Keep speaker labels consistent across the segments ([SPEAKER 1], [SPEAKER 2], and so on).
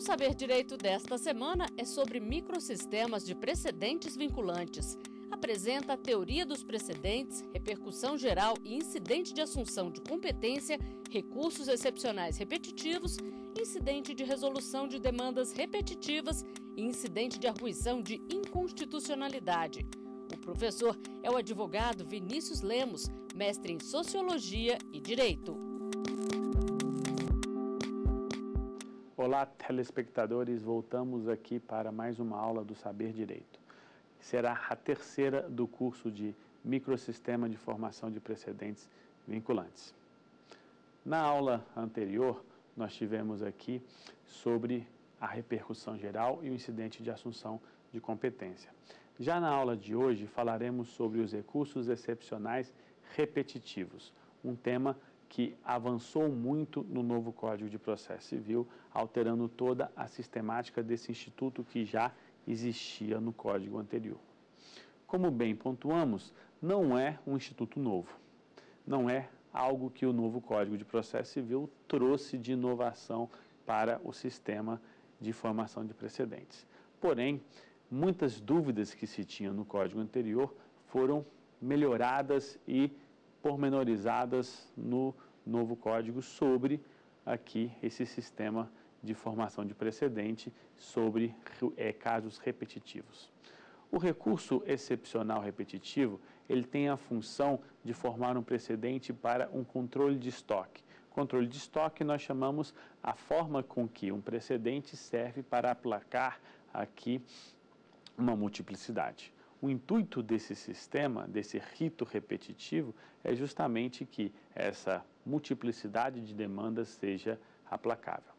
[SPEAKER 1] O Saber Direito desta semana é sobre microsistemas de precedentes vinculantes. Apresenta a teoria dos precedentes, repercussão geral e incidente de assunção de competência, recursos excepcionais repetitivos, incidente de resolução de demandas repetitivas e incidente de arguição de inconstitucionalidade. O professor é o advogado Vinícius Lemos, mestre em Sociologia e Direito.
[SPEAKER 2] Olá, telespectadores. Voltamos aqui para mais uma aula do Saber Direito. Será a terceira do curso de Microsistema de Formação de Precedentes Vinculantes. Na aula anterior, nós tivemos aqui sobre a repercussão geral e o incidente de assunção de competência. Já na aula de hoje, falaremos sobre os recursos excepcionais repetitivos, um tema que avançou muito no novo Código de Processo Civil, alterando toda a sistemática desse instituto que já existia no Código anterior. Como bem pontuamos, não é um instituto novo, não é algo que o novo Código de Processo Civil trouxe de inovação para o sistema de formação de precedentes. Porém, muitas dúvidas que se tinham no Código anterior foram melhoradas e pormenorizadas no novo código sobre aqui esse sistema de formação de precedente sobre é, casos repetitivos. O recurso excepcional repetitivo, ele tem a função de formar um precedente para um controle de estoque. Controle de estoque nós chamamos a forma com que um precedente serve para aplacar aqui uma multiplicidade. O intuito desse sistema, desse rito repetitivo, é justamente que essa multiplicidade de demandas seja aplacável.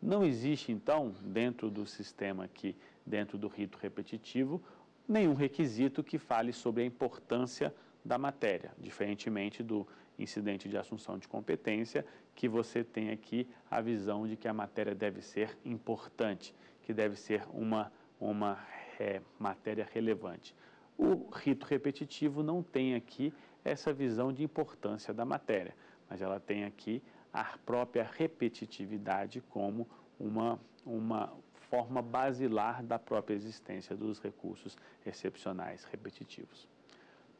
[SPEAKER 2] Não existe, então, dentro do sistema aqui, dentro do rito repetitivo, nenhum requisito que fale sobre a importância da matéria, diferentemente do incidente de assunção de competência, que você tem aqui a visão de que a matéria deve ser importante, que deve ser uma, uma é, matéria relevante. O rito repetitivo não tem aqui essa visão de importância da matéria, mas ela tem aqui a própria repetitividade como uma, uma forma basilar da própria existência dos recursos excepcionais repetitivos.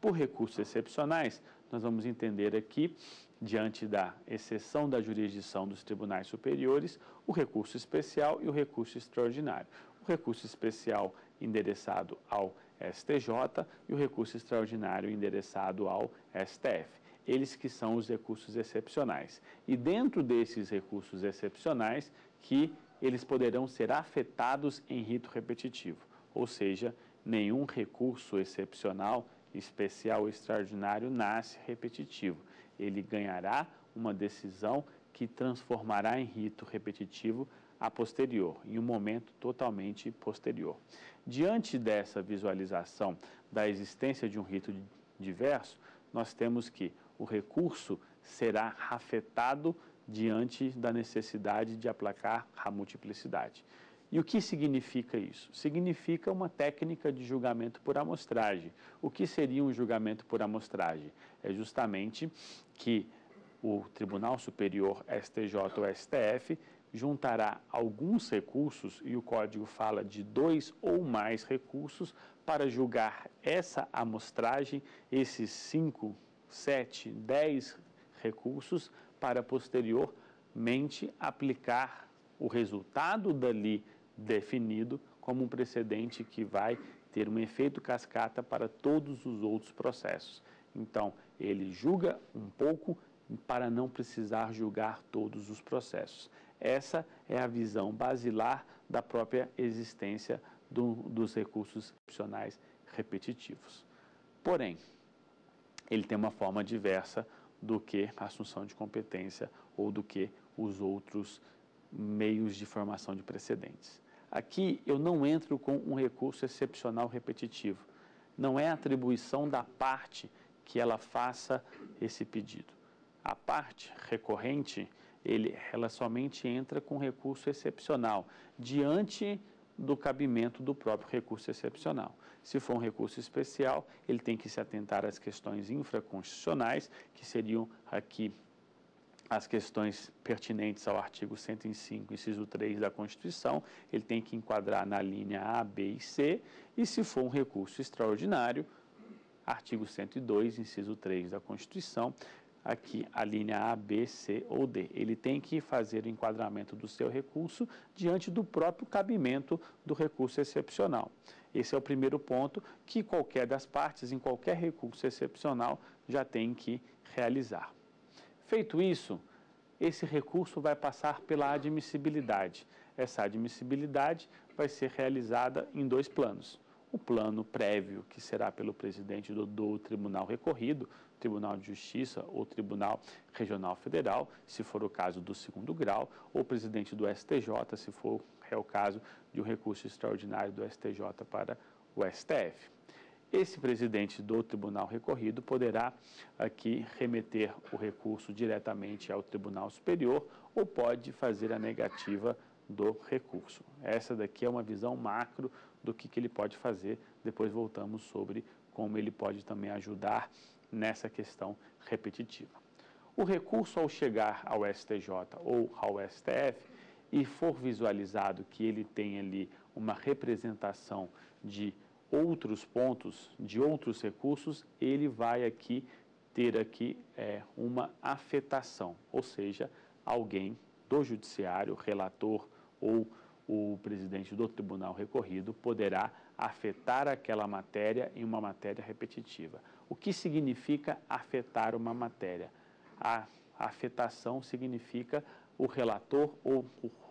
[SPEAKER 2] Por recursos excepcionais, nós vamos entender aqui, diante da exceção da jurisdição dos tribunais superiores, o recurso especial e o recurso extraordinário o recurso especial endereçado ao STJ e o recurso extraordinário endereçado ao STF. Eles que são os recursos excepcionais. E dentro desses recursos excepcionais, que eles poderão ser afetados em rito repetitivo, ou seja, nenhum recurso excepcional, especial ou extraordinário nasce repetitivo. Ele ganhará uma decisão que transformará em rito repetitivo a posterior, em um momento totalmente posterior. Diante dessa visualização da existência de um rito diverso, nós temos que o recurso será afetado diante da necessidade de aplacar a multiplicidade. E o que significa isso? Significa uma técnica de julgamento por amostragem. O que seria um julgamento por amostragem? É justamente que o Tribunal Superior STJ ou STF juntará alguns recursos, e o código fala de dois ou mais recursos, para julgar essa amostragem, esses cinco, sete, dez recursos, para posteriormente aplicar o resultado dali definido como um precedente que vai ter um efeito cascata para todos os outros processos. Então, ele julga um pouco para não precisar julgar todos os processos. Essa é a visão basilar da própria existência do, dos recursos excepcionais repetitivos. Porém, ele tem uma forma diversa do que a assunção de competência ou do que os outros meios de formação de precedentes. Aqui eu não entro com um recurso excepcional repetitivo. Não é atribuição da parte que ela faça esse pedido. A parte recorrente ele, ela somente entra com recurso excepcional, diante do cabimento do próprio recurso excepcional. Se for um recurso especial, ele tem que se atentar às questões infraconstitucionais, que seriam aqui as questões pertinentes ao artigo 105, inciso 3 da Constituição, ele tem que enquadrar na linha A, B e C, e se for um recurso extraordinário, artigo 102, inciso 3 da Constituição, aqui a linha A, B, C ou D. Ele tem que fazer o enquadramento do seu recurso diante do próprio cabimento do recurso excepcional. Esse é o primeiro ponto que qualquer das partes, em qualquer recurso excepcional, já tem que realizar. Feito isso, esse recurso vai passar pela admissibilidade. Essa admissibilidade vai ser realizada em dois planos. O plano prévio, que será pelo presidente do, do Tribunal Recorrido, Tribunal de Justiça ou Tribunal Regional Federal, se for o caso do segundo grau, ou presidente do STJ, se for é o caso de um recurso extraordinário do STJ para o STF. Esse presidente do tribunal recorrido poderá aqui remeter o recurso diretamente ao Tribunal Superior ou pode fazer a negativa do recurso. Essa daqui é uma visão macro do que, que ele pode fazer. Depois voltamos sobre como ele pode também ajudar nessa questão repetitiva. O recurso, ao chegar ao STJ ou ao STF e for visualizado que ele tem ali uma representação de outros pontos, de outros recursos, ele vai aqui ter aqui é, uma afetação, ou seja, alguém do judiciário, relator ou o presidente do tribunal recorrido poderá afetar aquela matéria em uma matéria repetitiva. O que significa afetar uma matéria? A afetação significa o relator ou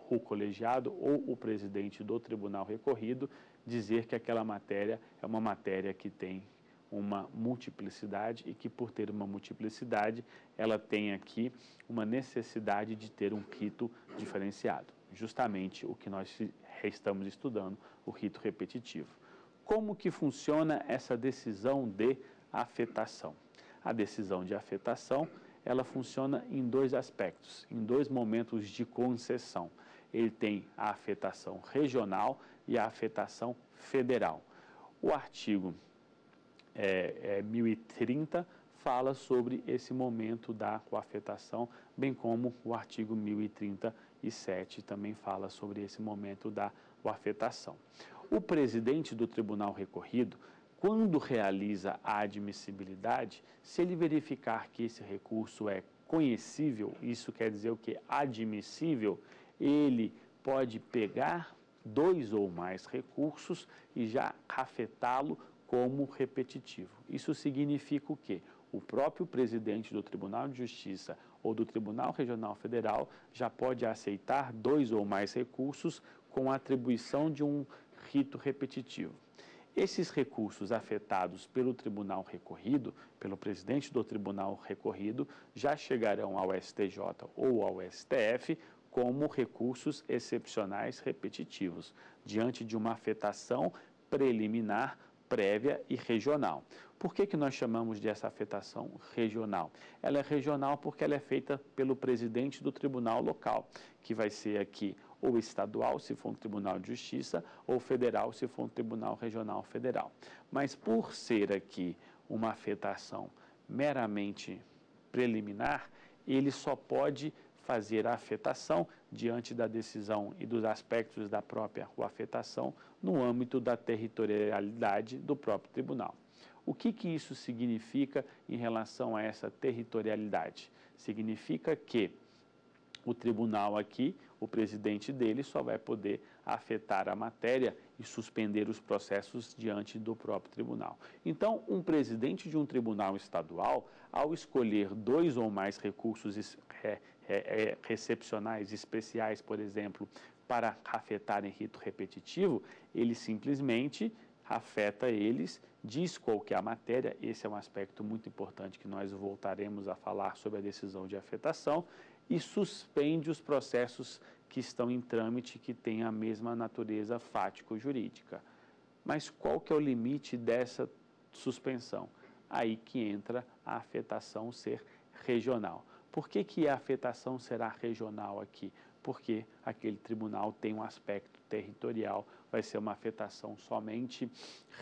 [SPEAKER 2] o colegiado ou o presidente do tribunal recorrido dizer que aquela matéria é uma matéria que tem uma multiplicidade e que, por ter uma multiplicidade, ela tem aqui uma necessidade de ter um rito diferenciado. Justamente o que nós estamos estudando, o rito repetitivo. Como que funciona essa decisão de afetação? A decisão de afetação, ela funciona em dois aspectos, em dois momentos de concessão. Ele tem a afetação regional e a afetação federal. O artigo é, é, 1030 fala sobre esse momento da coafetação, bem como o artigo 1037 também fala sobre esse momento da coafetação. O presidente do tribunal recorrido, quando realiza a admissibilidade, se ele verificar que esse recurso é conhecível, isso quer dizer o que? Admissível, ele pode pegar dois ou mais recursos e já afetá-lo como repetitivo. Isso significa o quê? O próprio presidente do Tribunal de Justiça ou do Tribunal Regional Federal já pode aceitar dois ou mais recursos com atribuição de um rito repetitivo. Esses recursos afetados pelo tribunal recorrido, pelo presidente do tribunal recorrido, já chegarão ao STJ ou ao STF como recursos excepcionais repetitivos, diante de uma afetação preliminar, prévia e regional. Por que, que nós chamamos dessa afetação regional? Ela é regional porque ela é feita pelo presidente do tribunal local, que vai ser aqui ou estadual, se for um tribunal de justiça, ou federal, se for um tribunal regional federal. Mas por ser aqui uma afetação meramente preliminar, ele só pode fazer a afetação diante da decisão e dos aspectos da própria afetação no âmbito da territorialidade do próprio tribunal. O que, que isso significa em relação a essa territorialidade? Significa que o tribunal aqui, o presidente dele, só vai poder afetar a matéria e suspender os processos diante do próprio tribunal. Então, um presidente de um tribunal estadual, ao escolher dois ou mais recursos é, é, é, recepcionais especiais, por exemplo, para afetar em rito repetitivo, ele simplesmente afeta eles, diz qual que é a matéria, esse é um aspecto muito importante que nós voltaremos a falar sobre a decisão de afetação, e suspende os processos que estão em trâmite que têm a mesma natureza fático-jurídica. Mas qual que é o limite dessa suspensão? Aí que entra a afetação ser regional. Por que, que a afetação será regional aqui? Porque aquele tribunal tem um aspecto territorial, vai ser uma afetação somente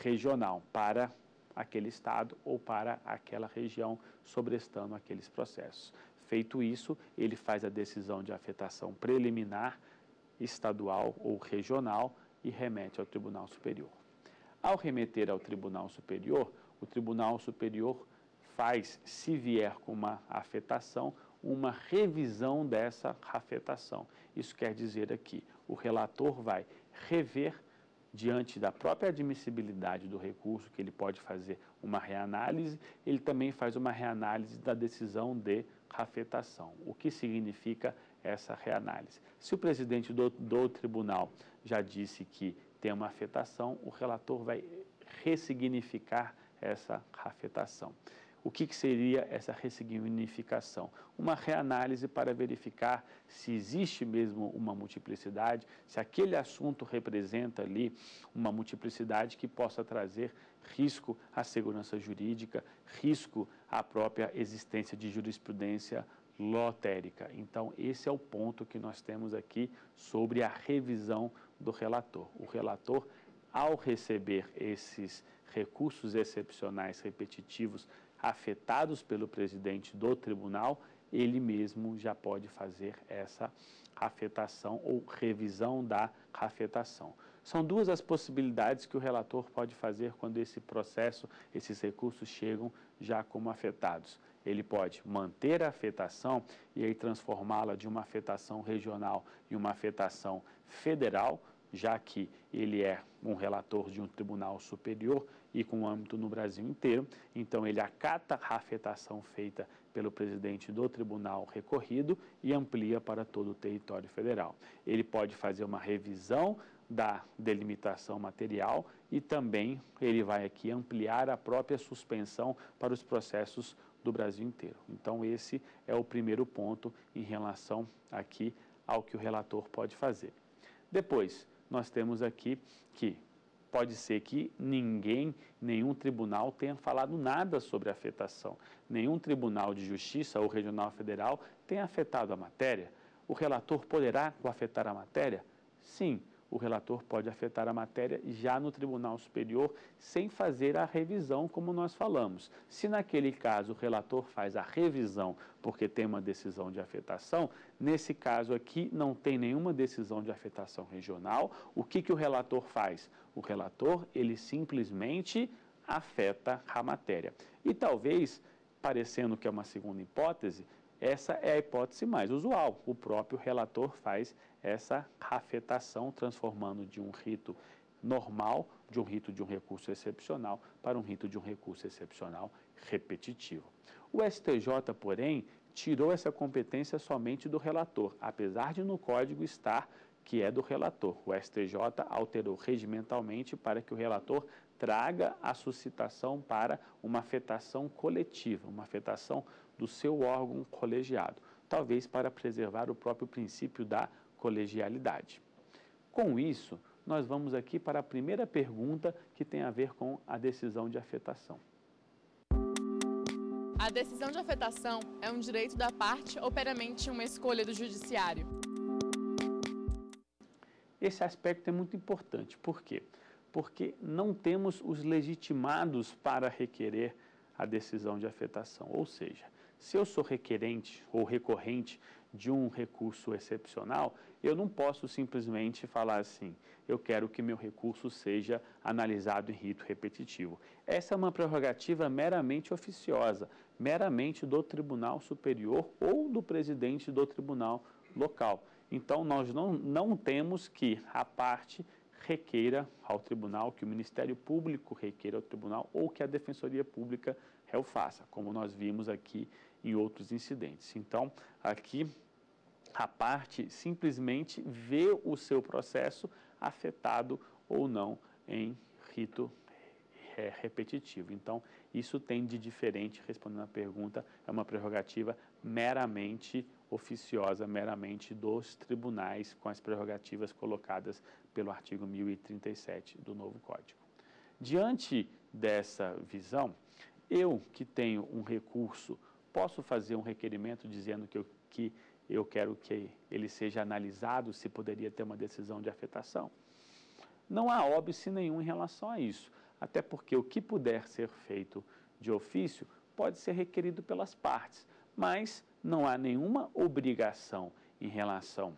[SPEAKER 2] regional para aquele estado ou para aquela região, sobrestando aqueles processos. Feito isso, ele faz a decisão de afetação preliminar, estadual ou regional e remete ao Tribunal Superior. Ao remeter ao Tribunal Superior, o Tribunal Superior faz, se vier com uma afetação, uma revisão dessa afetação. Isso quer dizer aqui, o relator vai rever diante da própria admissibilidade do recurso, que ele pode fazer uma reanálise, ele também faz uma reanálise da decisão de afetação. O que significa essa reanálise? Se o presidente do, do tribunal já disse que tem uma afetação, o relator vai ressignificar essa afetação. O que, que, seria essa ressignificação? Uma reanálise para verificar se existe mesmo uma multiplicidade, se aquele assunto representa ali uma multiplicidade que possa trazer risco à segurança jurídica, risco à própria existência de jurisprudência lotérica. Então, esse é o ponto que nós temos aqui sobre a revisão do relator. O relator, ao receber esses recursos excepcionais repetitivos afetados pelo presidente do tribunal, ele mesmo já pode fazer essa afetação ou revisão da afetação. São duas as possibilidades que o relator pode fazer quando esse processo, esses recursos chegam já como afetados. Ele pode manter a afetação e aí transformá-la de uma afetação regional em uma afetação federal, já que ele é um relator de um tribunal superior e com âmbito no Brasil inteiro. Então, ele acata a afetação feita pelo presidente do tribunal recorrido e amplia para todo o território federal. Ele pode fazer uma revisão da delimitação material e também ele vai aqui ampliar a própria suspensão para os processos do Brasil inteiro. Então, esse é o primeiro ponto em relação aqui ao que o relator pode fazer. Depois, nós temos aqui que pode ser que ninguém, nenhum tribunal tenha falado nada sobre afetação. Nenhum tribunal de justiça ou regional federal tenha afetado a matéria. O relator poderá afetar a matéria? Sim, o relator pode afetar a matéria já no Tribunal Superior sem fazer a revisão, como nós falamos. Se naquele caso o relator faz a revisão porque tem uma decisão de afetação, nesse caso aqui não tem nenhuma decisão de afetação regional, o que, que o relator faz? O relator, ele simplesmente afeta a matéria. E talvez, parecendo que é uma segunda hipótese, essa é a hipótese mais usual. O próprio relator faz essa afetação, transformando de um rito normal, de um rito de um recurso excepcional, para um rito de um recurso excepcional repetitivo. O STJ, porém, tirou essa competência somente do relator, apesar de no código estar que é do relator. O STJ alterou regimentalmente para que o relator traga a suscitação para uma afetação coletiva, uma afetação do seu órgão colegiado, talvez para preservar o próprio princípio da colegialidade. Com isso, nós vamos aqui para a primeira pergunta que tem a ver com a decisão de afetação.
[SPEAKER 3] A decisão de afetação é um direito da parte ou peramente uma escolha do judiciário?
[SPEAKER 2] Esse aspecto é muito importante. Por quê? Porque não temos os legitimados para requerer a decisão de afetação. Ou seja, se eu sou requerente ou recorrente de um recurso excepcional, eu não posso simplesmente falar assim, eu quero que meu recurso seja analisado em rito repetitivo. Essa é uma prerrogativa meramente oficiosa, meramente do Tribunal Superior ou do presidente do Tribunal Local. Então, nós não, não temos que a parte requeira ao tribunal, que o Ministério Público requeira ao tribunal ou que a Defensoria Pública o faça, como nós vimos aqui em outros incidentes. Então, aqui a parte simplesmente vê o seu processo afetado ou não em rito é, repetitivo. Então, isso tem de diferente, respondendo à pergunta, é uma prerrogativa meramente oficiosa, meramente dos tribunais, com as prerrogativas colocadas pelo artigo 1037 do novo Código. Diante dessa visão, eu que tenho um recurso posso fazer um requerimento dizendo que eu, que eu quero que ele seja analisado, se poderia ter uma decisão de afetação? Não há óbice nenhum em relação a isso, até porque o que puder ser feito de ofício pode ser requerido pelas partes, mas não há nenhuma obrigação em relação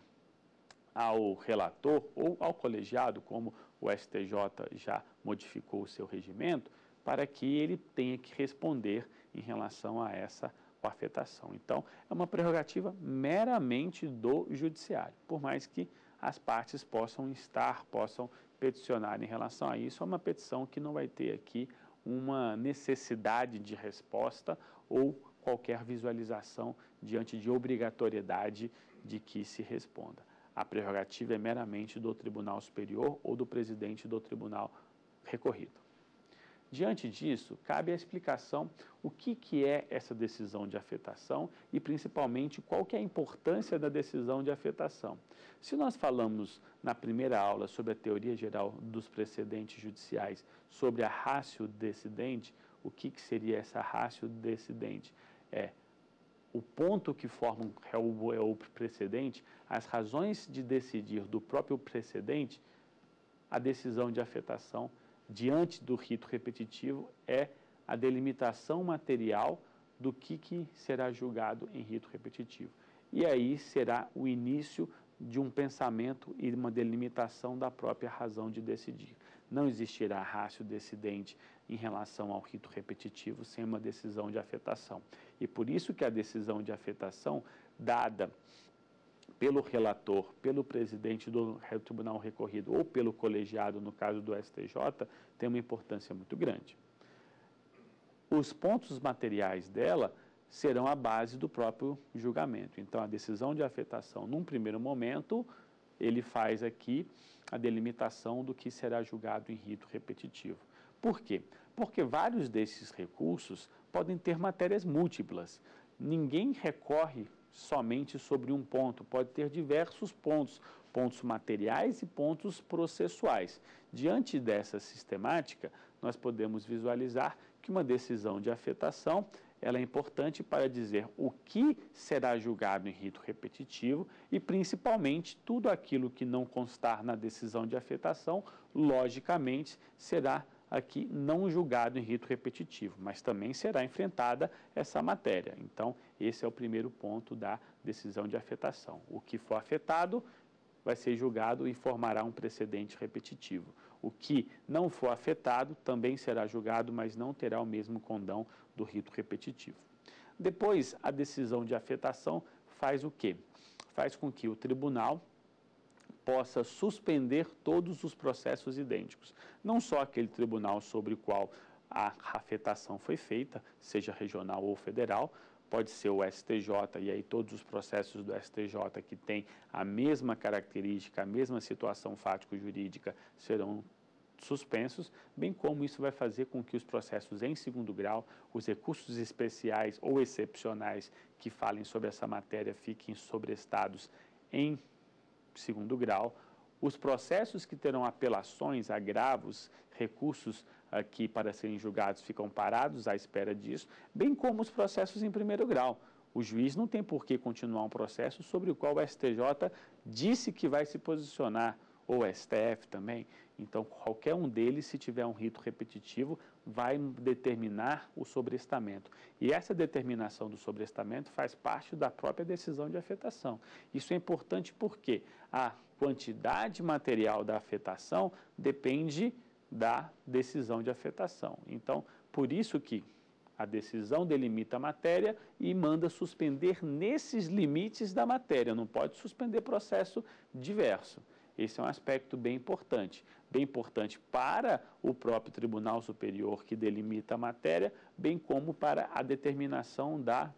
[SPEAKER 2] ao relator ou ao colegiado, como o STJ já modificou o seu regimento, para que ele tenha que responder em relação a essa afetação. Então, é uma prerrogativa meramente do judiciário, por mais que as partes possam estar, possam peticionar em relação a isso, é uma petição que não vai ter aqui uma necessidade de resposta ou qualquer visualização diante de obrigatoriedade de que se responda. A prerrogativa é meramente do Tribunal Superior ou do presidente do Tribunal recorrido. Diante disso, cabe a explicação o que, que é essa decisão de afetação e, principalmente, qual que é a importância da decisão de afetação. Se nós falamos na primeira aula sobre a teoria geral dos precedentes judiciais, sobre a ratio decidente, o que, que seria essa ratio decidente? É o ponto que forma é o, é o precedente, as razões de decidir do próprio precedente, a decisão de afetação diante do rito repetitivo é a delimitação material do que, que será julgado em rito repetitivo. E aí será o início de um pensamento e uma delimitação da própria razão de decidir. Não existirá rácio decidente em relação ao rito repetitivo sem uma decisão de afetação. E por isso que a decisão de afetação dada pelo relator, pelo presidente do tribunal recorrido ou pelo colegiado, no caso do STJ, tem uma importância muito grande. Os pontos materiais dela serão a base do próprio julgamento. Então, a decisão de afetação, num primeiro momento, ele faz aqui a delimitação do que será julgado em rito repetitivo. Por quê? Porque vários desses recursos podem ter matérias múltiplas. Ninguém recorre somente sobre um ponto, pode ter diversos pontos, pontos materiais e pontos processuais. Diante dessa sistemática, nós podemos visualizar que uma decisão de afetação ela é importante para dizer o que será julgado em rito repetitivo e, principalmente, tudo aquilo que não constar na decisão de afetação, logicamente, será aqui não julgado em rito repetitivo, mas também será enfrentada essa matéria. Então, esse é o primeiro ponto da decisão de afetação. O que for afetado vai ser julgado e formará um precedente repetitivo. O que não for afetado também será julgado, mas não terá o mesmo condão do rito repetitivo. Depois, a decisão de afetação faz o quê? Faz com que o tribunal possa suspender todos os processos idênticos. Não só aquele tribunal sobre o qual a afetação foi feita, seja regional ou federal, pode ser o STJ, e aí todos os processos do STJ que têm a mesma característica, a mesma situação fático-jurídica serão suspensos, bem como isso vai fazer com que os processos em segundo grau, os recursos especiais ou excepcionais que falem sobre essa matéria fiquem sobrestados em segundo grau, os processos que terão apelações, agravos, recursos aqui para serem julgados ficam parados à espera disso, bem como os processos em primeiro grau. O juiz não tem por que continuar um processo sobre o qual o STJ disse que vai se posicionar, ou STF também. Então, qualquer um deles, se tiver um rito repetitivo, vai determinar o sobrestamento. E essa determinação do sobrestamento faz parte da própria decisão de afetação. Isso é importante porque a quantidade material da afetação depende da decisão de afetação. Então, por isso que a decisão delimita a matéria e manda suspender nesses limites da matéria, não pode suspender processo diverso. Esse é um aspecto bem importante. Bem importante para o próprio Tribunal Superior que delimita a matéria, bem como para a determinação da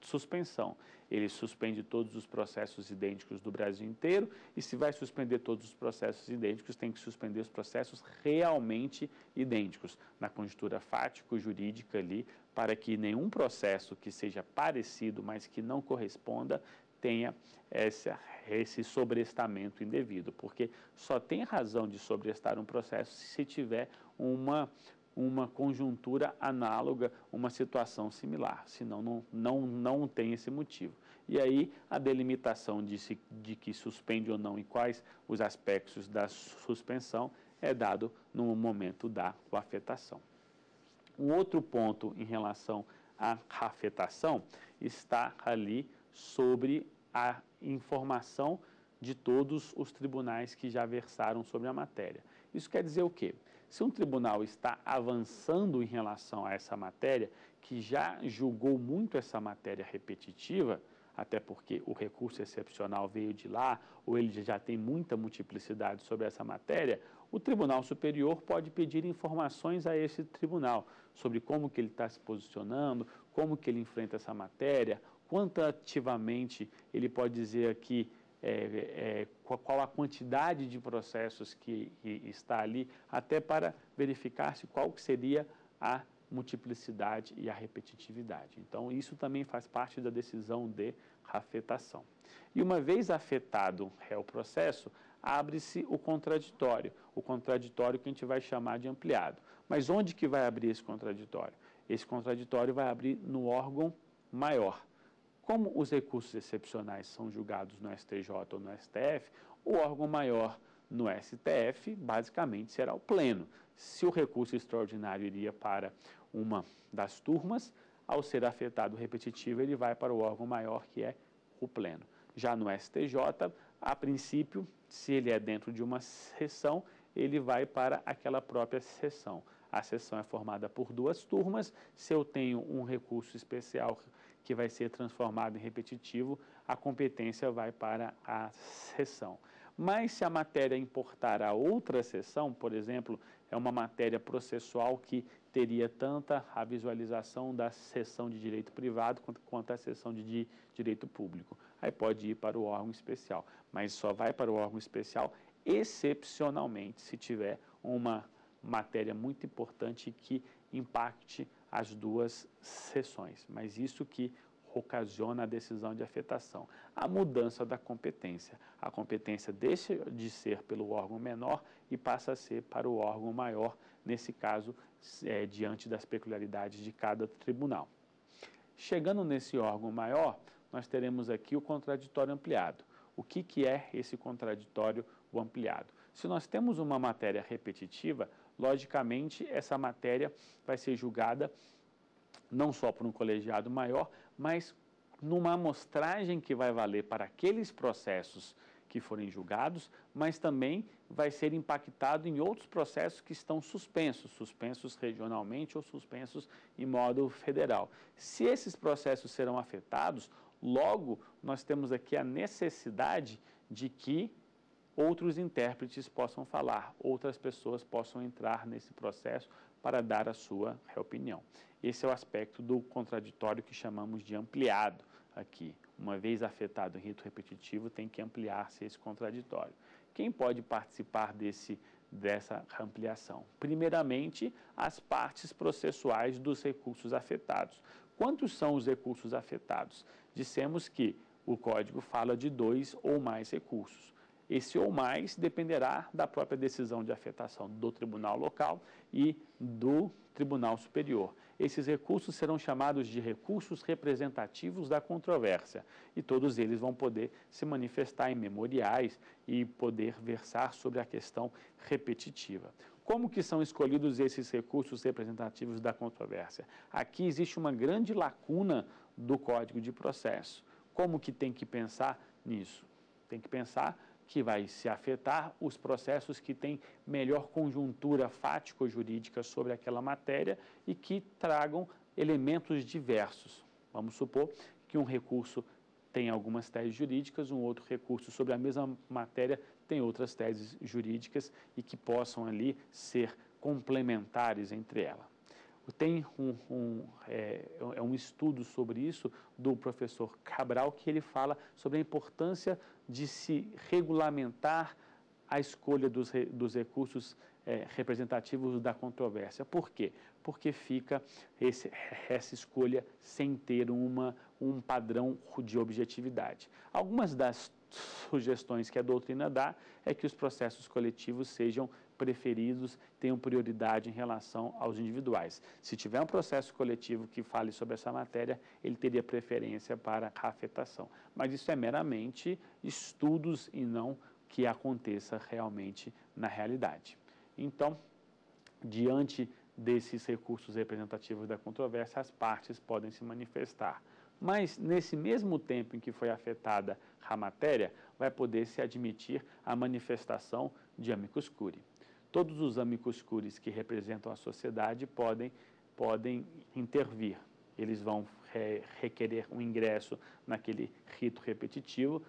[SPEAKER 2] suspensão. Ele suspende todos os processos idênticos do Brasil inteiro e, se vai suspender todos os processos idênticos, tem que suspender os processos realmente idênticos, na conjuntura fático-jurídica ali, para que nenhum processo que seja parecido, mas que não corresponda, tenha esse, esse sobrestamento indevido, porque só tem razão de sobrestar um processo se tiver uma uma conjuntura análoga, uma situação similar, senão não, não, não tem esse motivo. E aí a delimitação de, se, de que suspende ou não e quais os aspectos da suspensão é dado no momento da afetação. Um outro ponto em relação a afetação está ali sobre a informação de todos os tribunais que já versaram sobre a matéria. Isso quer dizer o quê? Se um tribunal está avançando em relação a essa matéria, que já julgou muito essa matéria repetitiva, até porque o recurso excepcional veio de lá, ou ele já tem muita multiplicidade sobre essa matéria, o Tribunal Superior pode pedir informações a esse tribunal sobre como que ele está se posicionando, como que ele enfrenta essa matéria, quantitativamente ele pode dizer aqui é, é, qual a quantidade de processos que, que, está ali, até para verificar se qual seria a multiplicidade e a repetitividade. Então, isso também faz parte da decisão de afetação. E uma vez afetado é o processo, abre-se o contraditório, o contraditório que a gente vai chamar de ampliado. Mas onde que vai abrir esse contraditório? Esse contraditório vai abrir no órgão maior. Como os recursos excepcionais são julgados no STJ ou no STF, o órgão maior no STF basicamente será o pleno. Se o recurso extraordinário iria para uma das turmas, ao ser afetado repetitivo, ele vai para o órgão maior, que é o pleno. Já no STJ, a princípio, se ele é dentro de uma sessão, ele vai para aquela própria sessão. A sessão é formada por duas turmas. Se eu tenho um recurso especial que vai ser transformado em repetitivo, a competência vai para a sessão. Mas se a matéria importar a outra sessão, por exemplo, é uma matéria processual que teria tanta a visualização da sessão de direito privado quanto, a sessão de direito público. Aí pode ir para o órgão especial, mas só vai para o órgão especial excepcionalmente se tiver uma matéria muito importante que impacte as duas sessões. Mas isso que ocasiona a decisão de afetação. A mudança da competência. A competência deixa de ser pelo órgão menor e passa a ser para o órgão maior, nesse caso, é, diante das peculiaridades de cada tribunal. Chegando nesse órgão maior, nós teremos aqui o contraditório ampliado. O que, que é esse contraditório ampliado? Se nós temos uma matéria repetitiva, logicamente essa matéria vai ser julgada não só por um colegiado maior, mas numa amostragem que vai valer para aqueles processos que forem julgados, mas também vai ser impactado em outros processos que estão suspensos, suspensos regionalmente ou suspensos em modo federal. Se esses processos serão afetados, logo nós temos aqui a necessidade de que outros intérpretes possam falar, outras pessoas possam entrar nesse processo para dar a sua opinião. Esse é o aspecto do contraditório que chamamos de ampliado aqui. Uma vez afetado o rito repetitivo, tem que ampliar-se esse contraditório. Quem pode participar desse, dessa ampliação? Primeiramente, as partes processuais dos recursos afetados. Quantos são os recursos afetados? Dissemos que o código fala de dois ou mais recursos. Esse ou mais dependerá da própria decisão de afetação do tribunal local e do tribunal superior. Esses recursos serão chamados de recursos representativos da controvérsia e todos eles vão poder se manifestar em memoriais e poder versar sobre a questão repetitiva. Como que são escolhidos esses recursos representativos da controvérsia? Aqui existe uma grande lacuna do Código de Processo. Como que tem que pensar nisso? Tem que pensar que vai se afetar os processos que têm melhor conjuntura fático-jurídica sobre aquela matéria e que tragam elementos diversos. Vamos supor que um recurso tem algumas teses jurídicas, um outro recurso sobre a mesma matéria tem outras teses jurídicas e que possam ali ser complementares entre elas. Tem um, um, é, é, um estudo sobre isso do professor Cabral que ele fala sobre a importância de se regulamentar a escolha dos, dos recursos é, representativos da controvérsia. Por quê? Porque fica esse, essa escolha sem ter uma, um padrão de objetividade. Algumas das sugestões que a doutrina dá é que os processos coletivos sejam preferidos, tenham prioridade em relação aos individuais. Se tiver um processo coletivo que fale sobre essa matéria, ele teria preferência para a afetação. Mas isso é meramente estudos e não que aconteça realmente na realidade. Então, diante desses recursos representativos da controvérsia, as partes podem se manifestar. Mas, nesse mesmo tempo em que foi afetada a matéria, vai poder se admitir a manifestação de amicus curiae. Todos os amicus curiae que representam a sociedade podem, podem intervir. Eles vão re requerer um ingresso naquele rito repetitivo,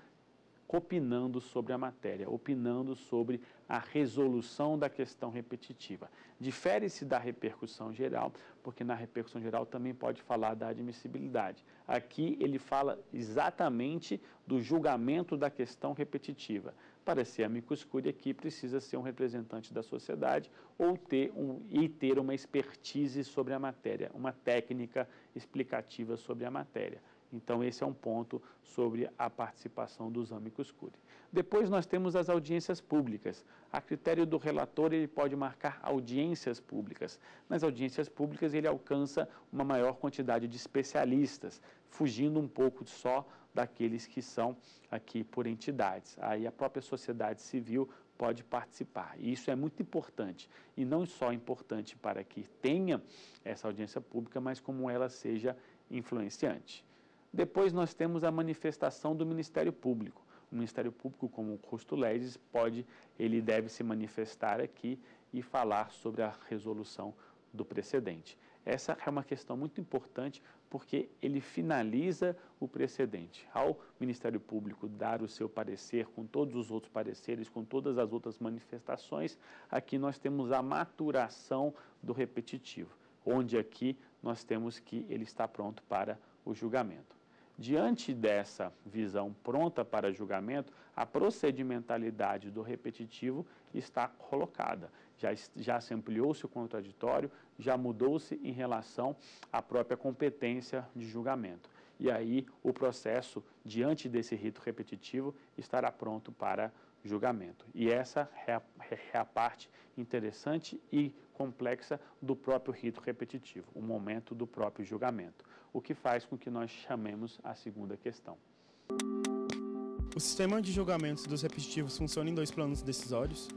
[SPEAKER 2] opinando sobre a matéria, opinando sobre a resolução da questão repetitiva. Difere-se da repercussão geral, porque na repercussão geral também pode falar da admissibilidade. Aqui ele fala exatamente do julgamento da questão repetitiva. Para ser amicus curiae aqui precisa ser um representante da sociedade ou ter um, e ter uma expertise sobre a matéria, uma técnica explicativa sobre a matéria. Então, esse é um ponto sobre a participação dos amicus curiae. Depois, nós temos as audiências públicas. A critério do relator, ele pode marcar audiências públicas. Nas audiências públicas, ele alcança uma maior quantidade de especialistas, fugindo um pouco só daqueles que são aqui por entidades. Aí a própria sociedade civil pode participar. E isso é muito importante. E não só importante para que tenha essa audiência pública, mas como ela seja influenciante. Depois nós temos a manifestação do Ministério Público. O Ministério Público, como o Custo Ledes, pode, ele deve se manifestar aqui e falar sobre a resolução do precedente. Essa é uma questão muito importante porque ele finaliza o precedente. Ao Ministério Público dar o seu parecer com todos os outros pareceres, com todas as outras manifestações, aqui nós temos a maturação do repetitivo, onde aqui nós temos que ele está pronto para o julgamento. Diante dessa visão pronta para julgamento, a procedimentalidade do repetitivo está colocada. Já, já se ampliou-se o contraditório, já mudou-se em relação à própria competência de julgamento. E aí o processo, diante desse rito repetitivo, estará pronto para julgamento. E essa é a, é a parte interessante e complexa do próprio rito repetitivo, o momento do próprio julgamento, o que faz com que nós chamemos a segunda questão.
[SPEAKER 4] O sistema de julgamentos dos repetitivos funciona em dois planos decisórios?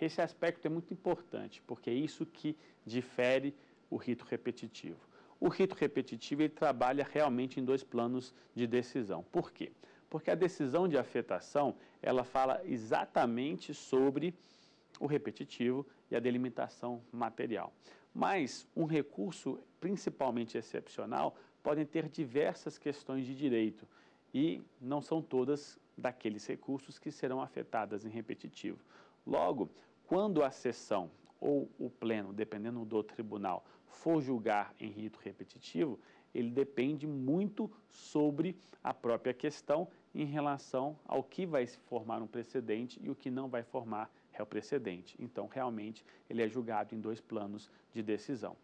[SPEAKER 2] Esse aspecto é muito importante, porque é isso que difere o rito repetitivo. O rito repetitivo ele trabalha realmente em dois planos de decisão. Por quê? Porque a decisão de afetação, ela fala exatamente sobre o repetitivo e a delimitação material. Mas um recurso principalmente excepcional podem ter diversas questões de direito e não são todas daqueles recursos que serão afetadas em repetitivo. Logo, quando a sessão ou o pleno, dependendo do tribunal, for julgar em rito repetitivo, ele depende muito sobre a própria questão em relação ao que vai formar um precedente e o que não vai formar o precedente. Então, realmente, ele é julgado em dois planos de decisão.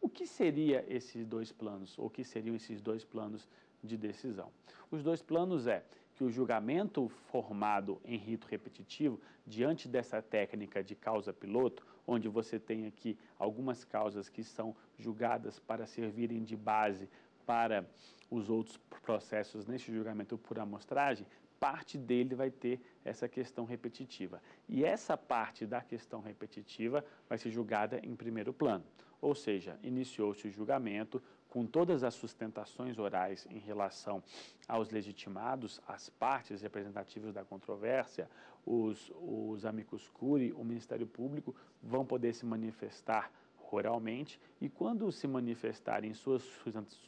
[SPEAKER 2] O que seria esses dois planos, ou que seriam esses dois planos de decisão? Os dois planos é que o julgamento formado em rito repetitivo, diante dessa técnica de causa piloto, onde você tem aqui algumas causas que são julgadas para servirem de base para os outros processos neste julgamento por amostragem, parte dele vai ter essa questão repetitiva. E essa parte da questão repetitiva vai ser julgada em primeiro plano. Ou seja, iniciou-se o julgamento com todas as sustentações orais em relação aos legitimados, as partes representativas da controvérsia, os, os amicus o Ministério Público vão poder se manifestar oralmente e quando se manifestarem suas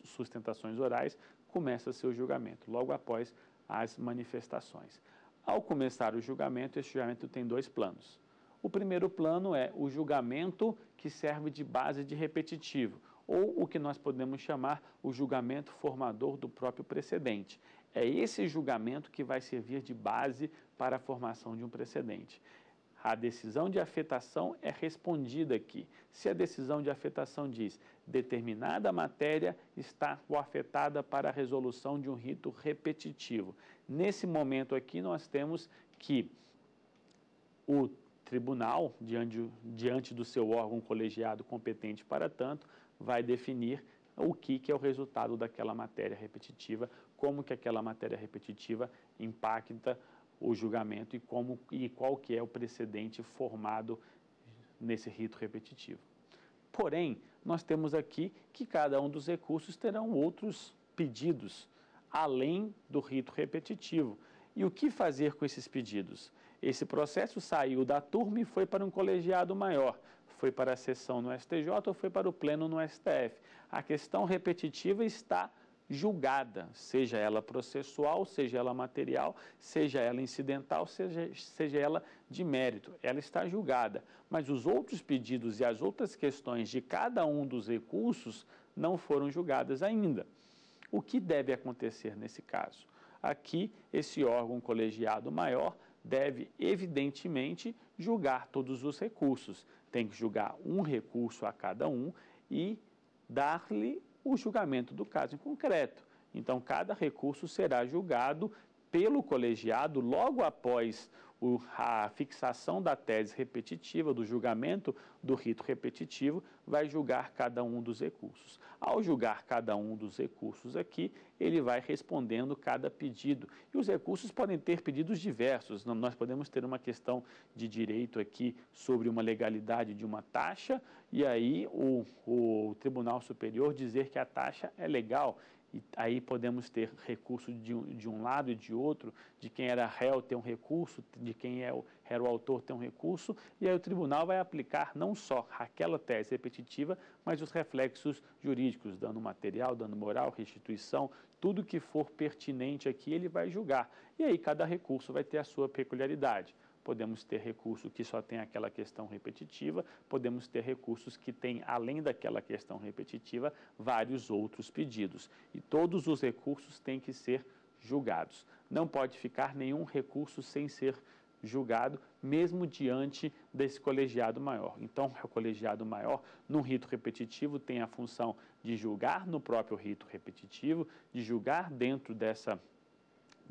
[SPEAKER 2] sustentações orais, começa seu julgamento, logo após as manifestações. Ao começar o julgamento, esse julgamento tem dois planos. O primeiro plano é o julgamento que serve de base de repetitivo, ou o que nós podemos chamar o julgamento formador do próprio precedente. É esse julgamento que vai servir de base para a formação de um precedente. A decisão de afetação é respondida aqui. Se a decisão de afetação diz determinada matéria está afetada para a resolução de um rito repetitivo. Nesse momento aqui, nós temos que o tribunal, diante, diante do seu órgão colegiado competente para tanto, vai definir o que, que é o resultado daquela matéria repetitiva, como que aquela matéria repetitiva impacta o julgamento e como e qual que é o precedente formado nesse rito repetitivo. Porém, nós temos aqui que cada um dos recursos terão outros pedidos, além do rito repetitivo. E o que fazer com esses pedidos? Esse processo saiu da turma e foi para um colegiado maior. Foi para a sessão no STJ ou foi para o pleno no STF. A questão repetitiva está julgada, seja ela processual, seja ela material, seja ela incidental, seja, seja ela de mérito. Ela está julgada, mas os outros pedidos e as outras questões de cada um dos recursos não foram julgadas ainda. O que deve acontecer nesse caso? Aqui, esse órgão colegiado maior deve, evidentemente, julgar todos os recursos. Tem que julgar um recurso a cada um e dar-lhe o julgamento do caso em concreto. Então, cada recurso será julgado pelo colegiado logo após o, a fixação da tese repetitiva, do julgamento do rito repetitivo, vai julgar cada um dos recursos. Ao julgar cada um dos recursos aqui, ele vai respondendo cada pedido. E os recursos podem ter pedidos diversos. Nós podemos ter uma questão de direito aqui sobre uma legalidade de uma taxa, e aí o, o Tribunal Superior dizer que a taxa é legal e aí podemos ter recurso de um, de um lado e de outro, de quem era réu ter um recurso, de quem é o, era o autor ter um recurso, e aí o tribunal vai aplicar não só aquela tese repetitiva, mas os reflexos jurídicos, dano material, dano moral, restituição, tudo que for pertinente aqui ele vai julgar. E aí cada recurso vai ter a sua peculiaridade podemos ter recurso que só tem aquela questão repetitiva, podemos ter recursos que têm, além daquela questão repetitiva, vários outros pedidos. E todos os recursos têm que ser julgados. Não pode ficar nenhum recurso sem ser julgado, mesmo diante desse colegiado maior. Então, o colegiado maior, no rito repetitivo, tem a função de julgar no próprio rito repetitivo, de julgar dentro dessa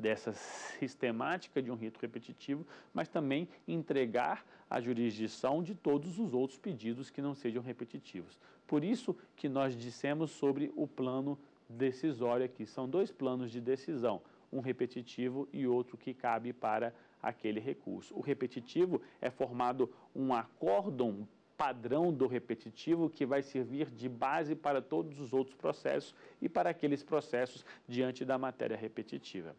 [SPEAKER 2] dessa sistemática de um rito repetitivo, mas também entregar a jurisdição de todos os outros pedidos que não sejam repetitivos. Por isso que nós dissemos sobre o plano decisório aqui. São dois planos de decisão, um repetitivo e outro que cabe para aquele recurso. O repetitivo é formado um acórdão padrão do repetitivo que vai servir de base para todos os outros processos e para aqueles processos diante da matéria repetitiva.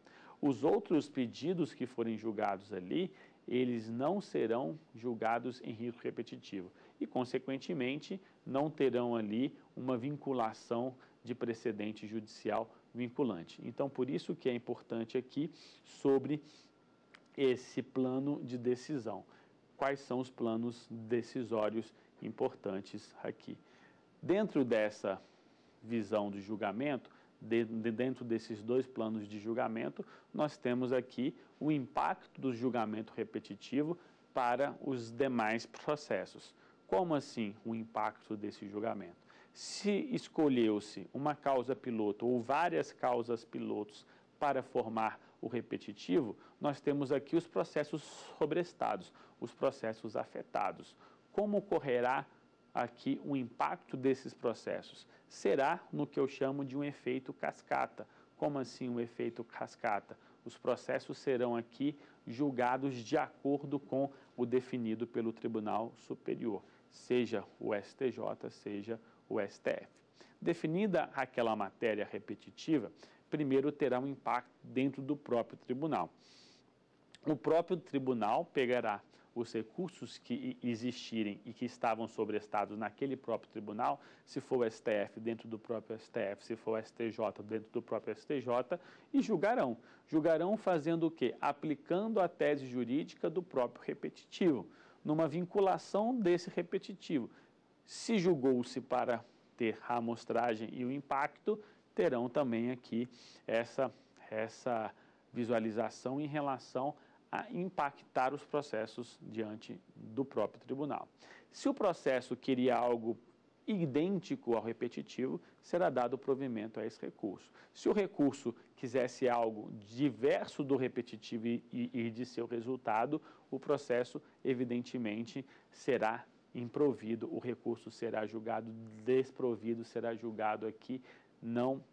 [SPEAKER 2] Os outros pedidos que forem julgados ali, eles não serão julgados em rito repetitivo e, consequentemente, não terão ali uma vinculação de precedente judicial vinculante. Então, por isso que é importante aqui sobre esse plano de decisão. Quais são os planos decisórios importantes aqui? Dentro dessa visão de julgamento, de, de dentro desses dois planos de julgamento, nós temos aqui o impacto do julgamento repetitivo para os demais processos. Como assim o impacto desse julgamento? Se escolheu-se uma causa piloto ou várias causas pilotos para formar o repetitivo, nós temos aqui os processos sobrestados, os processos afetados. Como ocorrerá aqui o impacto desses processos? Será no que eu chamo de um efeito cascata. Como assim um efeito cascata? Os processos serão aqui julgados de acordo com o definido pelo Tribunal Superior, seja o STJ, seja o STF. Definida aquela matéria repetitiva, primeiro terá um impacto dentro do próprio tribunal. O próprio tribunal pegará os recursos que existirem e que estavam sobrestados naquele próprio tribunal, se for o STF dentro do próprio STF, se for o STJ dentro do próprio STJ, e julgarão. Julgarão fazendo o quê? Aplicando a tese jurídica do próprio repetitivo, numa vinculação desse repetitivo. Se julgou-se para ter a amostragem e o impacto, terão também aqui essa, essa visualização em relação a impactar os processos diante do próprio tribunal. Se o processo queria algo idêntico ao repetitivo, será dado provimento a esse recurso. Se o recurso quisesse algo diverso do repetitivo e, e de seu resultado, o processo, evidentemente, será improvido, o recurso será julgado desprovido, será julgado aqui não,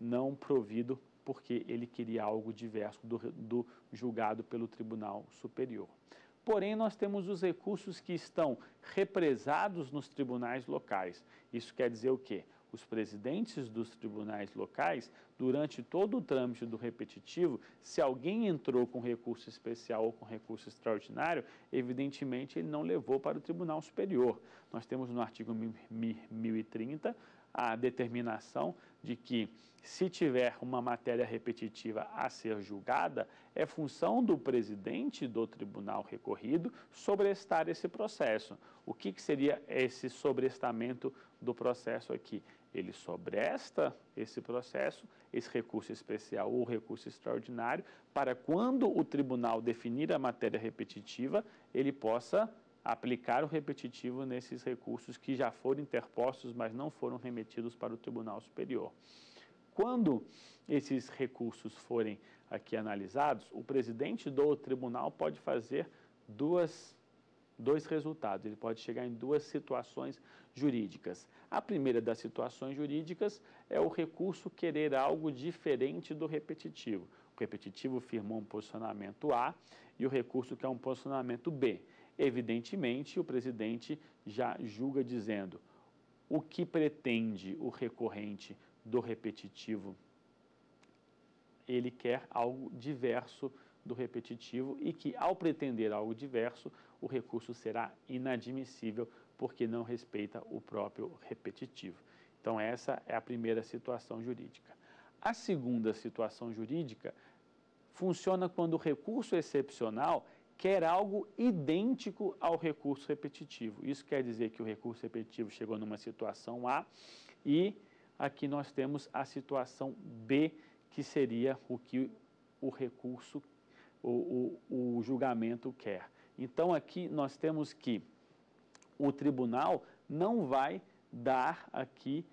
[SPEAKER 2] não provido porque ele queria algo diverso do, do julgado pelo Tribunal Superior. Porém, nós temos os recursos que estão represados nos tribunais locais. Isso quer dizer o quê? Os presidentes dos tribunais locais, durante todo o trâmite do repetitivo, se alguém entrou com recurso especial ou com recurso extraordinário, evidentemente ele não levou para o Tribunal Superior. Nós temos no artigo 1030 a determinação de que, se tiver uma matéria repetitiva a ser julgada, é função do presidente do tribunal recorrido sobrestar esse processo. O que, que seria esse sobrestamento do processo aqui? Ele sobresta esse processo, esse recurso especial ou recurso extraordinário, para quando o tribunal definir a matéria repetitiva, ele possa aplicar o repetitivo nesses recursos que já foram interpostos, mas não foram remetidos para o Tribunal Superior. Quando esses recursos forem aqui analisados, o presidente do tribunal pode fazer duas, dois resultados, ele pode chegar em duas situações jurídicas. A primeira das situações jurídicas é o recurso querer algo diferente do repetitivo. O repetitivo firmou um posicionamento A e o recurso quer um posicionamento B. Evidentemente, o presidente já julga dizendo o que pretende o recorrente do repetitivo. Ele quer algo diverso do repetitivo e que, ao pretender algo diverso, o recurso será inadmissível porque não respeita o próprio repetitivo. Então, essa é a primeira situação jurídica. A segunda situação jurídica funciona quando o recurso excepcional quer algo idêntico ao recurso repetitivo. Isso quer dizer que o recurso repetitivo chegou numa situação A e aqui nós temos a situação B, que seria o que o recurso, o, o, o julgamento quer. Então aqui nós temos que o tribunal não vai dar aqui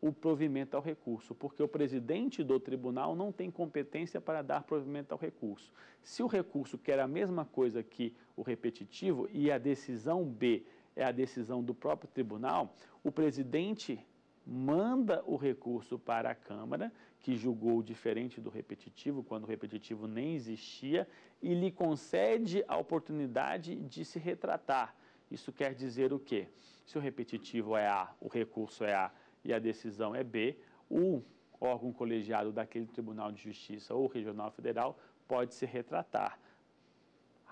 [SPEAKER 2] o provimento ao recurso, porque o presidente do tribunal não tem competência para dar provimento ao recurso. Se o recurso quer a mesma coisa que o repetitivo e a decisão B é a decisão do próprio tribunal, o presidente manda o recurso para a Câmara, que julgou diferente do repetitivo, quando o repetitivo nem existia, e lhe concede a oportunidade de se retratar. Isso quer dizer o quê? Se o repetitivo é A, o recurso é A e a decisão é B, o órgão colegiado daquele Tribunal de Justiça ou Regional Federal pode se retratar,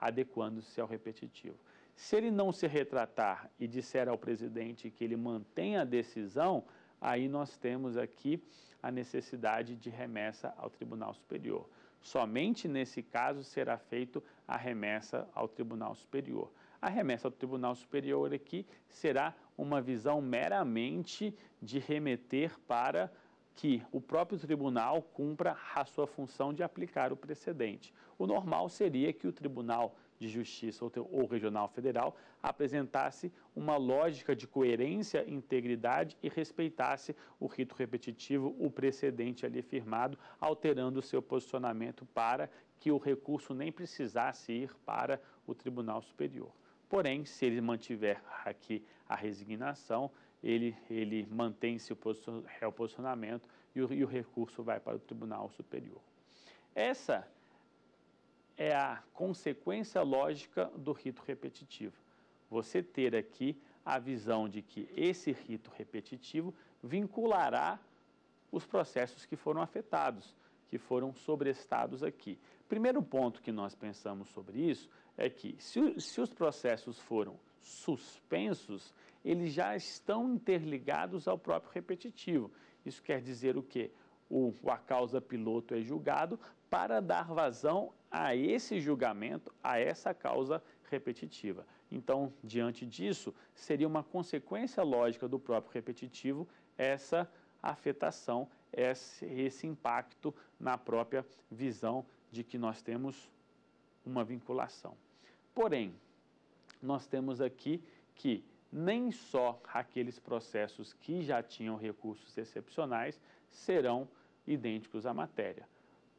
[SPEAKER 2] adequando-se ao repetitivo. Se ele não se retratar e disser ao presidente que ele mantém a decisão, aí nós temos aqui a necessidade de remessa ao Tribunal Superior. Somente nesse caso será feito a remessa ao Tribunal Superior. A remessa ao Tribunal Superior aqui será uma visão meramente de remeter para que o próprio tribunal cumpra a sua função de aplicar o precedente. O normal seria que o Tribunal de Justiça ou, Regional Federal apresentasse uma lógica de coerência, integridade e respeitasse o rito repetitivo, o precedente ali firmado, alterando o seu posicionamento para que o recurso nem precisasse ir para o Tribunal Superior. Porém, se ele mantiver aqui a resignação, ele, ele mantém-se o posicionamento e o, e o recurso vai para o Tribunal Superior. Essa é a consequência lógica do rito repetitivo. Você ter aqui a visão de que esse rito repetitivo vinculará os processos que foram afetados, que foram sobrestados aqui. Primeiro ponto que nós pensamos sobre isso é que, se, se os processos foram suspensos, eles já estão interligados ao próprio repetitivo. Isso quer dizer o quê? O, a causa piloto é julgado para dar vazão a esse julgamento, a essa causa repetitiva. Então, diante disso, seria uma consequência lógica do próprio repetitivo essa afetação, esse, esse impacto na própria visão de que nós temos uma vinculação. Porém, nós temos aqui que nem só aqueles processos que já tinham recursos excepcionais serão idênticos à matéria.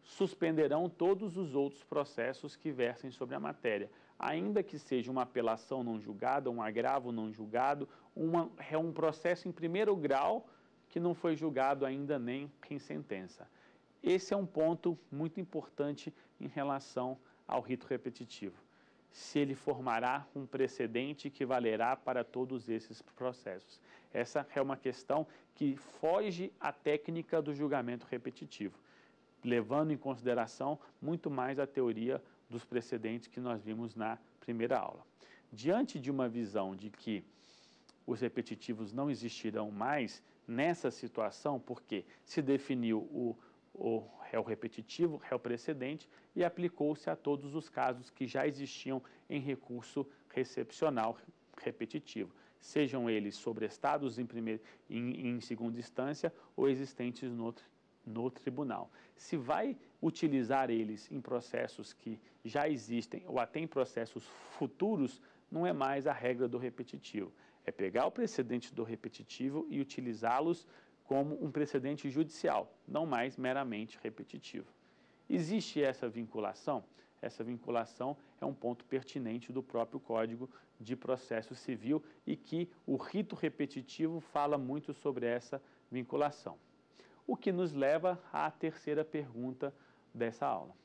[SPEAKER 2] Suspenderão todos os outros processos que versem sobre a matéria, ainda que seja uma apelação não julgada, um agravo não julgado, uma, é um processo em primeiro grau que não foi julgado ainda nem em sentença. Esse é um ponto muito importante em relação ao rito repetitivo. Se ele formará um precedente que valerá para todos esses processos. Essa é uma questão que foge à técnica do julgamento repetitivo, levando em consideração muito mais a teoria dos precedentes que nós vimos na primeira aula. Diante de uma visão de que os repetitivos não existirão mais nessa situação, porque se definiu o, o réu repetitivo, réu precedente, e aplicou-se a todos os casos que já existiam em recurso recepcional repetitivo, sejam eles sobrestados em, primeiro, em, em segunda instância ou existentes no, no tribunal. Se vai utilizar eles em processos que já existem ou até em processos futuros, não é mais a regra do repetitivo. É pegar o precedente do repetitivo e utilizá-los como um precedente judicial, não mais meramente repetitivo. Existe essa vinculação? Essa vinculação é um ponto pertinente do próprio Código de Processo Civil e que o rito repetitivo fala muito sobre essa vinculação. O que nos leva à terceira pergunta dessa aula.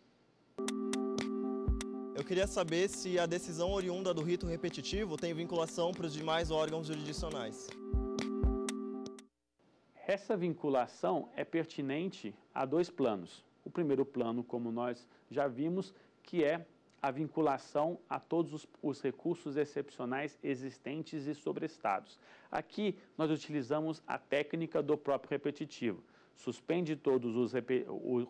[SPEAKER 5] Eu queria saber se a decisão oriunda do rito repetitivo tem vinculação para os demais órgãos jurisdicionais.
[SPEAKER 2] Essa vinculação é pertinente a dois planos. O primeiro plano, como nós já vimos, que é a vinculação a todos os, os, recursos excepcionais existentes e sobrestados. Aqui nós utilizamos a técnica do próprio repetitivo. Suspende todos os,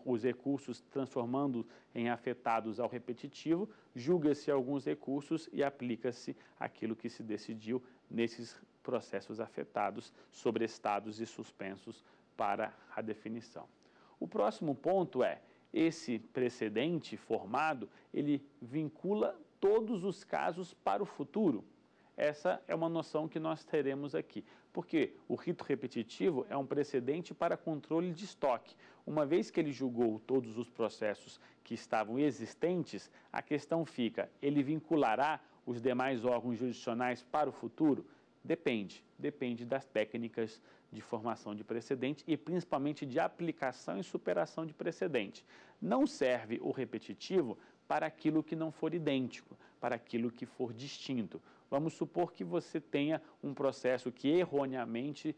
[SPEAKER 2] os recursos, transformando em afetados ao repetitivo, julga-se alguns recursos e aplica-se aquilo que se decidiu nesses processos afetados, sobrestados e suspensos para a definição. O próximo ponto é, esse precedente formado, ele vincula todos os casos para o futuro. Essa é uma noção que nós teremos aqui, porque o rito repetitivo é um precedente para controle de estoque. Uma vez que ele julgou todos os processos que estavam existentes, a questão fica: ele vinculará os demais órgãos jurisdicionais para o futuro? Depende, depende das técnicas de formação de precedente e principalmente de aplicação e superação de precedente. Não serve o repetitivo para aquilo que não for idêntico, para aquilo que for distinto. Vamos supor que você tenha um processo que erroneamente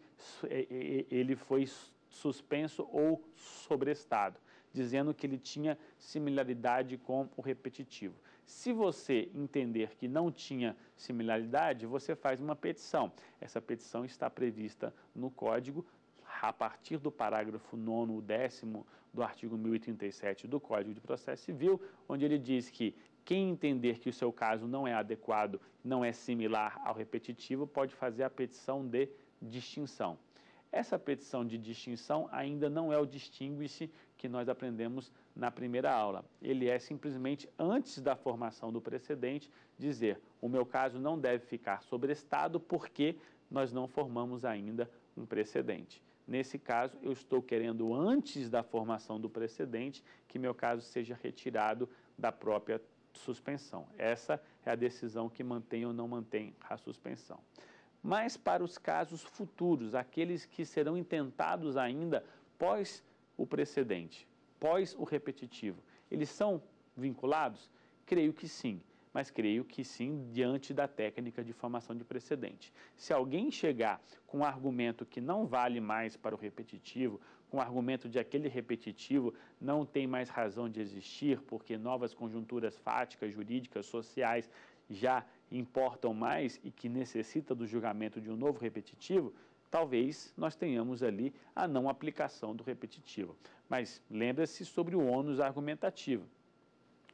[SPEAKER 2] ele foi suspenso ou sobrestado, dizendo que ele tinha similaridade com o repetitivo. Se você entender que não tinha similaridade, você faz uma petição. Essa petição está prevista no Código a partir do parágrafo 9 ou 10 do artigo 1037 do Código de Processo Civil, onde ele diz que quem entender que o seu caso não é adequado, não é similar ao repetitivo, pode fazer a petição de distinção. Essa petição de distinção ainda não é o distingue-se que nós aprendemos na primeira aula. Ele é simplesmente, antes da formação do precedente, dizer: o meu caso não deve ficar sobrestado porque nós não formamos ainda um precedente. Nesse caso, eu estou querendo, antes da formação do precedente, que meu caso seja retirado da própria suspensão. Essa é a decisão que mantém ou não mantém a suspensão mas para os casos futuros, aqueles que serão intentados ainda pós o precedente, pós o repetitivo. Eles são vinculados? Creio que sim, mas creio que sim diante da técnica de formação de precedente. Se alguém chegar com um argumento que não vale mais para o repetitivo, com o argumento de aquele repetitivo não tem mais razão de existir porque novas conjunturas fáticas, jurídicas, sociais já importam mais e que necessita do julgamento de um novo repetitivo, talvez nós tenhamos ali a não aplicação do repetitivo. Mas lembre-se sobre o ônus argumentativo.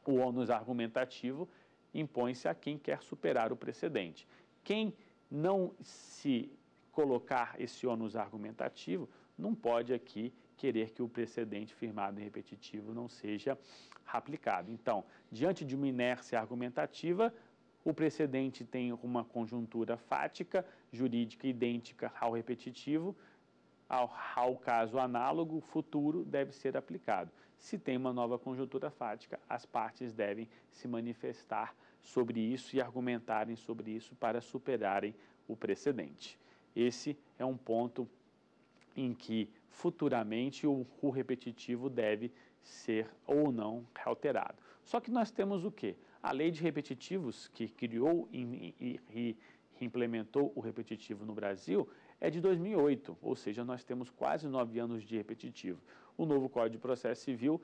[SPEAKER 2] O ônus argumentativo impõe-se a quem quer superar o precedente. Quem não se colocar esse ônus argumentativo não pode aqui querer que o precedente firmado em repetitivo não seja aplicado. Então, diante de uma inércia argumentativa, o precedente tem uma conjuntura fática, jurídica idêntica ao repetitivo, ao, ao, caso análogo, futuro deve ser aplicado. Se tem uma nova conjuntura fática, as partes devem se manifestar sobre isso e argumentarem sobre isso para superarem o precedente. Esse é um ponto em que futuramente o, o repetitivo deve ser ou não alterado. Só que nós temos o quê? A lei de repetitivos, que criou e, e, e implementou o repetitivo no Brasil, é de 2008, ou seja, nós temos quase nove anos de repetitivo. O novo Código de Processo Civil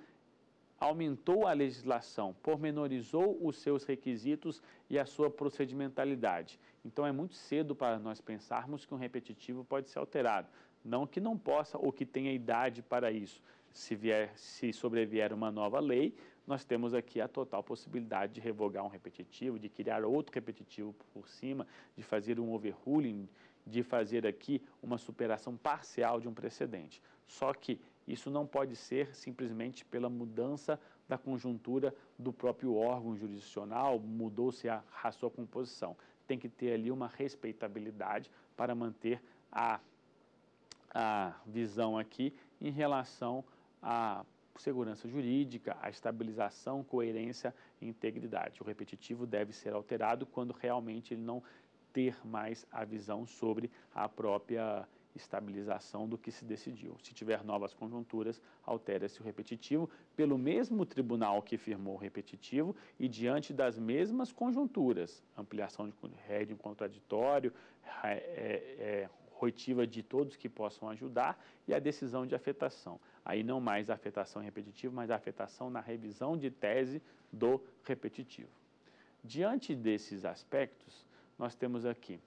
[SPEAKER 2] aumentou a legislação, pormenorizou os seus requisitos e a sua procedimentalidade. Então é muito cedo para nós pensarmos que um repetitivo pode ser alterado. Não que não possa ou que tenha idade para isso. Se, vier, se sobrevier uma nova lei, nós temos aqui a total possibilidade de revogar um repetitivo, de criar outro repetitivo por cima, de fazer um overruling, de fazer aqui uma superação parcial de um precedente. Só que isso não pode ser simplesmente pela mudança da conjuntura do próprio órgão jurisdicional, mudou-se a, a sua composição. Tem que ter ali uma respeitabilidade para manter a, a visão aqui em relação à segurança jurídica, à estabilização, coerência e integridade. O repetitivo deve ser alterado quando realmente ele não ter mais a visão sobre a própria estabilização do que se decidiu. Se tiver novas conjunturas, altera-se o repetitivo pelo mesmo tribunal que firmou o repetitivo e diante das mesmas conjunturas, ampliação de rédeo contraditório, é, é, roitiva de todos que possam ajudar e a decisão de afetação. Aí não mais a afetação repetitiva, mas a afetação na revisão de tese do repetitivo. Diante desses aspectos, nós temos aqui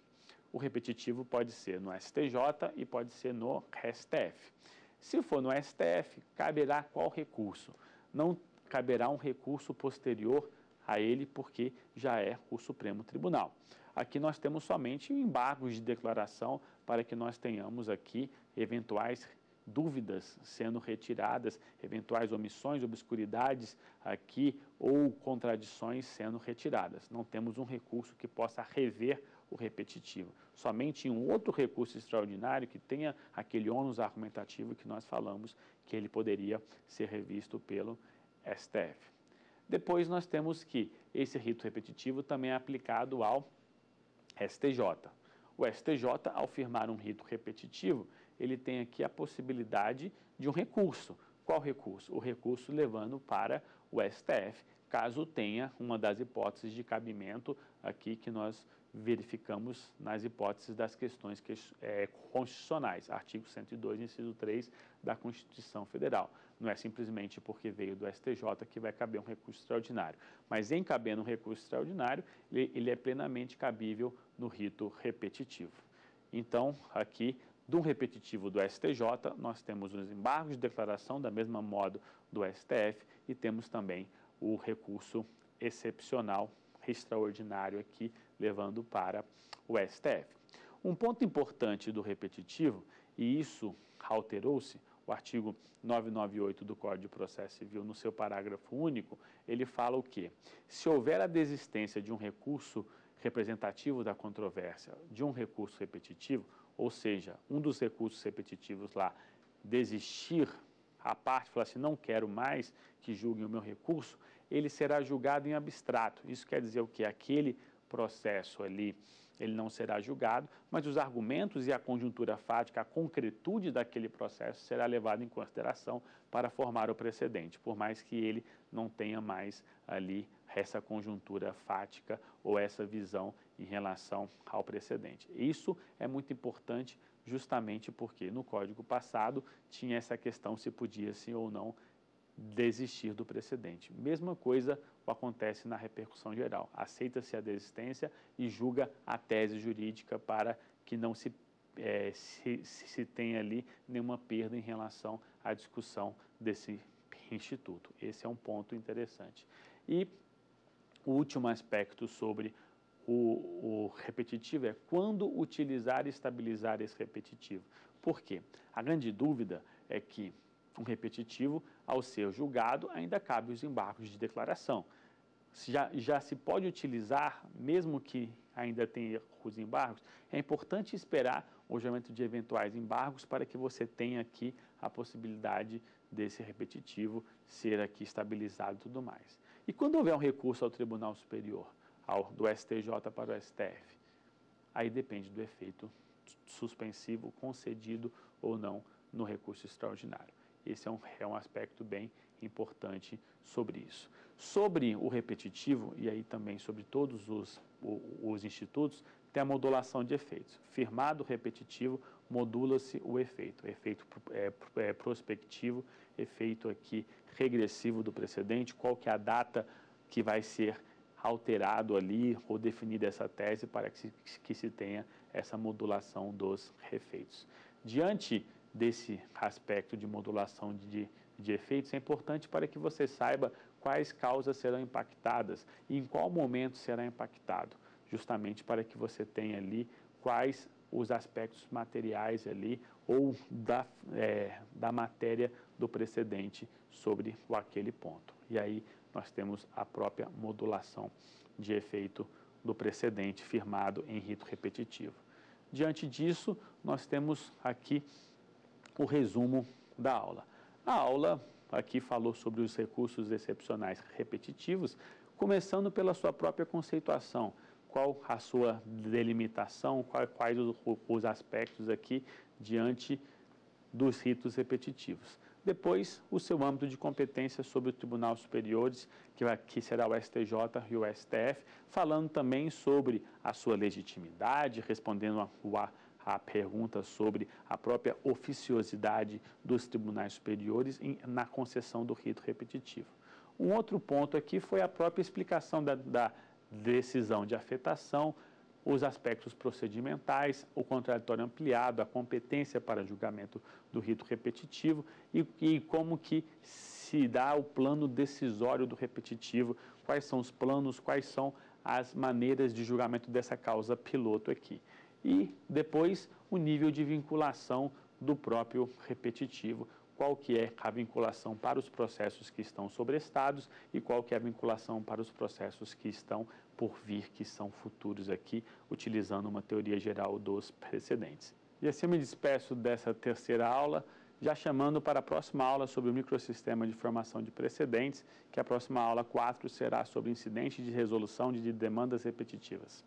[SPEAKER 2] o repetitivo pode ser no STJ e pode ser no STF. Se for no STF, caberá qual recurso? Não caberá um recurso posterior a ele, porque já é o Supremo Tribunal. Aqui nós temos somente embargos de declaração para que nós tenhamos aqui eventuais dúvidas sendo retiradas, eventuais omissões, obscuridades aqui ou contradições sendo retiradas. Não temos um recurso que possa rever o repetitivo. Somente um outro recurso extraordinário que tenha aquele ônus argumentativo que nós falamos que ele poderia ser revisto pelo STF. Depois nós temos que esse rito repetitivo também é aplicado ao STJ. O STJ, ao firmar um rito repetitivo, ele tem aqui a possibilidade de um recurso. Qual recurso? O recurso levando para o STF, caso tenha uma das hipóteses de cabimento aqui que nós verificamos nas hipóteses das questões que, é, constitucionais, artigo 102, inciso 3 da Constituição Federal. Não é simplesmente porque veio do STJ que vai caber um recurso extraordinário, mas em cabendo um recurso extraordinário, ele, ele é plenamente cabível no rito repetitivo. Então, aqui, do repetitivo do STJ, nós temos os embargos de declaração, da mesma modo do STF, e temos também o recurso excepcional, extraordinário aqui, levando para o STF. Um ponto importante do repetitivo, e isso alterou-se, o artigo 998 do Código de Processo Civil, no seu parágrafo único, ele fala o quê? Se houver a desistência de um recurso representativo da controvérsia, de um recurso repetitivo, ou seja, um dos recursos repetitivos lá desistir, a parte falar assim, não quero mais que julguem o meu recurso, ele será julgado em abstrato. Isso quer dizer o que? Aquele processo ali, ele não será julgado, mas os argumentos e a conjuntura fática, a concretude daquele processo será levado em consideração para formar o precedente, por mais que ele não tenha mais ali essa conjuntura fática ou essa visão em relação ao precedente. Isso é muito importante justamente porque no código passado tinha essa questão se podia sim ou não desistir do precedente. Mesma coisa acontece na repercussão geral. Aceita-se a desistência e julga a tese jurídica para que não se, é, se, se tenha ali nenhuma perda em relação à discussão desse instituto. Esse é um ponto interessante. E o último aspecto sobre o, o, repetitivo é quando utilizar e estabilizar esse repetitivo. Por quê? A grande dúvida é que um repetitivo, ao ser julgado, ainda cabe os embargos de declaração. Já, já se pode utilizar, mesmo que ainda tenha os embargos, é importante esperar o julgamento de eventuais embargos para que você tenha aqui a possibilidade desse repetitivo ser aqui estabilizado e tudo mais. E quando houver um recurso ao Tribunal Superior, ao, do STJ para o STF, aí depende do efeito suspensivo concedido ou não no recurso extraordinário. Esse é um, é um aspecto bem importante sobre isso. Sobre o repetitivo, e aí também sobre todos os, os institutos, tem a modulação de efeitos. Firmado repetitivo, modula-se o efeito. Efeito é, é, prospectivo, efeito aqui regressivo do precedente, qual que é a data que vai ser alterado ali ou definida essa tese para que se, que se tenha essa modulação dos efeitos. Diante desse aspecto de modulação de, de efeitos, é importante para que você saiba quais causas serão impactadas e em qual momento será impactado, justamente para que você tenha ali quais os aspectos materiais ali ou da, é, da matéria do precedente sobre aquele ponto. E aí nós temos a própria modulação de efeito do precedente firmado em rito repetitivo. Diante disso, nós temos aqui o resumo da aula. A aula aqui falou sobre os recursos excepcionais repetitivos, começando pela sua própria conceituação. Qual a sua delimitação, quais os, os aspectos aqui diante dos ritos repetitivos. Depois, o seu âmbito de competência sobre o Tribunal Superiores, que, aqui será o STJ e o STF, falando também sobre a sua legitimidade, respondendo a pergunta sobre a própria oficiosidade dos tribunais superiores em, na concessão do rito repetitivo. Um outro ponto aqui foi a própria explicação da, da decisão de afetação, os aspectos procedimentais, o contraditório ampliado, a competência para julgamento do rito repetitivo e, e, como que se dá o plano decisório do repetitivo, quais são os planos, quais são as maneiras de julgamento dessa causa piloto aqui e depois o nível de vinculação do próprio repetitivo, qual que é a vinculação para os processos que estão sobrestados e qual que é a vinculação para os processos que estão por vir, que são futuros aqui, utilizando uma teoria geral dos precedentes. E assim eu me despeço dessa terceira aula, já chamando para a próxima aula sobre o microsistema de formação de precedentes, que a próxima aula 4 será sobre incidente de resolução de demandas repetitivas.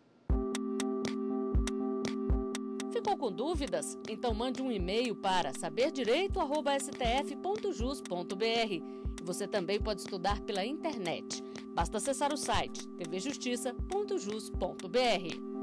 [SPEAKER 1] Ficou com dúvidas? Então mande um e-mail para saberdireito@stf.jus.br. Você também pode estudar pela internet. Basta acessar o site tvjustiça.jus.br.